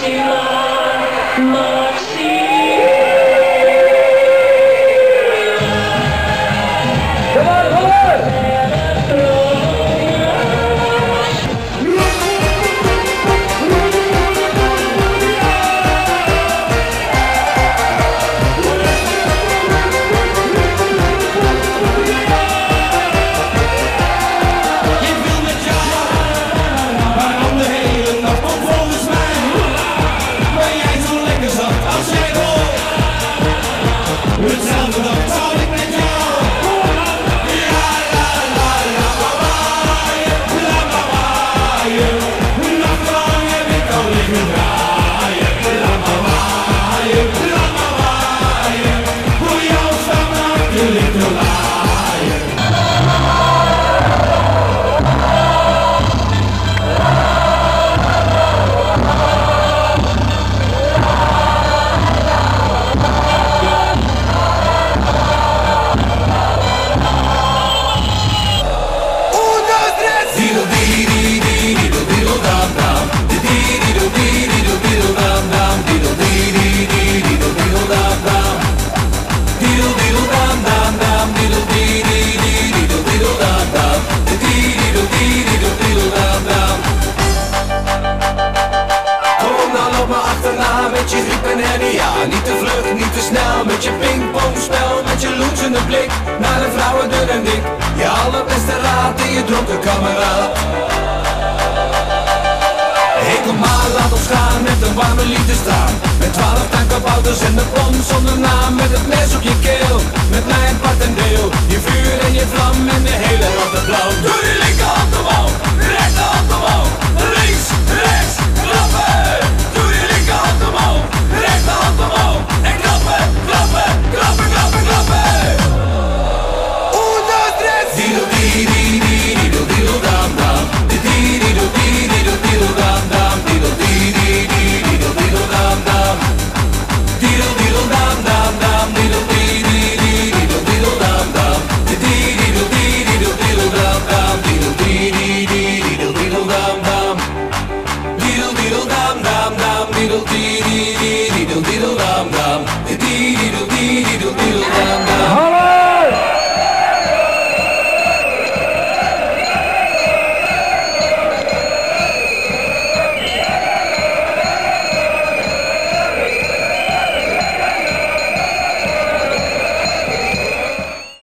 Shiva, I'm saying en hernia Niet te vlug, niet te snel. Met je pingpongspel Met je loensende blik. Naar de vrouwen dun en dik. Je allerbeste raad in je dronken kameraad Hey kom maar, laat ons gaan met een warme liefde staan. Met twaalf tankkabouters en de bom zonder naam. Met het mes op je keel, met mijn part en deel. Je vuur en little deal.